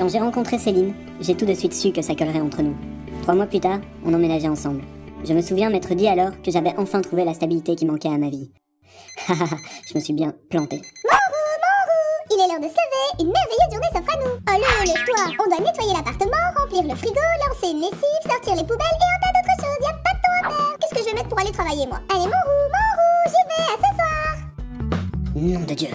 Quand j'ai rencontré Céline, j'ai tout de suite su que ça collerait entre nous. Trois mois plus tard, on emménageait ensemble. Je me souviens m'être dit alors que j'avais enfin trouvé la stabilité qui manquait à ma vie. Hahaha, je me suis bien planté. Morou, Morou Il est l'heure de se lever, une merveilleuse journée s'offre à nous Allez, lève-toi On doit nettoyer l'appartement, remplir le frigo, lancer une lessive, sortir les poubelles et un tas d'autres choses, y'a pas de temps à perdre Qu'est-ce que je vais mettre pour aller travailler, moi? Allez, Morou, Morou, j'y vais, à ce soir Nom de Dieu.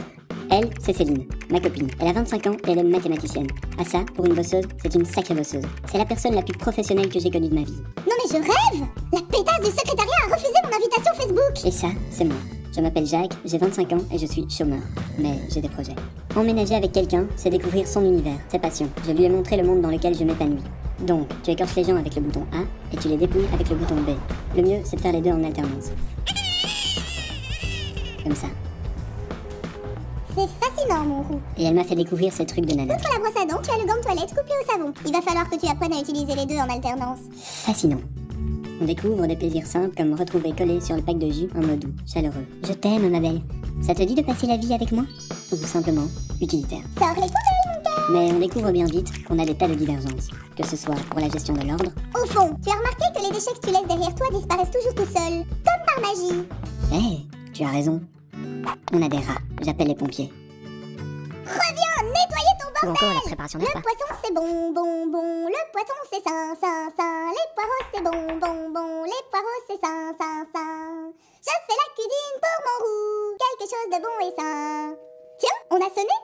Elle, c'est Céline, ma copine. Elle a 25 ans et elle est mathématicienne. Ah ça, pour une bosseuse, c'est une sacrée bosseuse. C'est la personne la plus professionnelle que j'ai connue de ma vie. Non mais je rêve La pétasse du secrétariat a refusé mon invitation Facebook Et ça, c'est moi. Je m'appelle Jacques, j'ai 25 ans et je suis chômeur. Mais j'ai des projets. Emménager avec quelqu'un, c'est découvrir son univers, ses passions. Je lui ai montré le monde dans lequel je m'épanouis. Donc, tu écorches les gens avec le bouton A et tu les dépouilles avec le bouton B. Le mieux, c'est de faire les deux en alternance. Comme ça. C'est fascinant, mon roux Et elle m'a fait découvrir ces trucs de nana. Outre la brosse à dents, tu as le gant de toilette coupé au savon. Il va falloir que tu apprennes à utiliser les deux en alternance. Fascinant. On découvre des plaisirs simples comme retrouver collé sur le pack de jus un mot doux, chaleureux. Je t'aime, ma belle. Ça te dit de passer la vie avec moi? Ou simplement utilitaire? Sors les poubelles, mon Mais on découvre bien vite qu'on a des tas de divergences. Que ce soit pour la gestion de l'ordre, Au fond, tu as remarqué que les déchets que tu laisses derrière toi disparaissent toujours tout seuls, comme par magie. hé, tu as raison. On a des rats, j'appelle les pompiers. Reviens nettoyer ton Ou bordel encore la préparation Le poisson c'est bon, bon, bon, le poisson c'est sain, sain, sain, les poireaux c'est bon, bon, bon, les poireaux c'est sain, sain, sain. Je fais la cuisine pour mon roux, quelque chose de bon et sain. Tiens, on a sonné?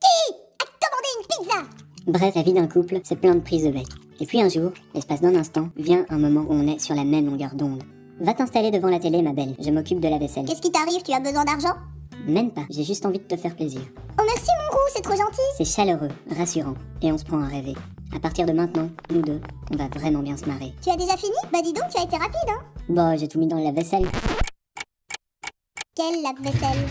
Qui a commandé une pizza? Bref, la vie d'un couple, c'est plein de prises de bec. Et puis un jour, l'espace d'un instant, vient un moment où on est sur la même longueur d'onde. Va t'installer devant la télé, ma belle. Je m'occupe de la vaisselle. Qu'est-ce qui t'arrive? Tu as besoin d'argent? Même pas, j'ai juste envie de te faire plaisir. Oh merci mon roux, c'est trop gentil C'est chaleureux, rassurant, et on se prend à rêver. À partir de maintenant, nous deux, on va vraiment bien se marrer. Tu as déjà fini? Bah dis donc, tu as été rapide, hein Bon, j'ai tout mis dans la vaisselle. Quelle lave-vaisselle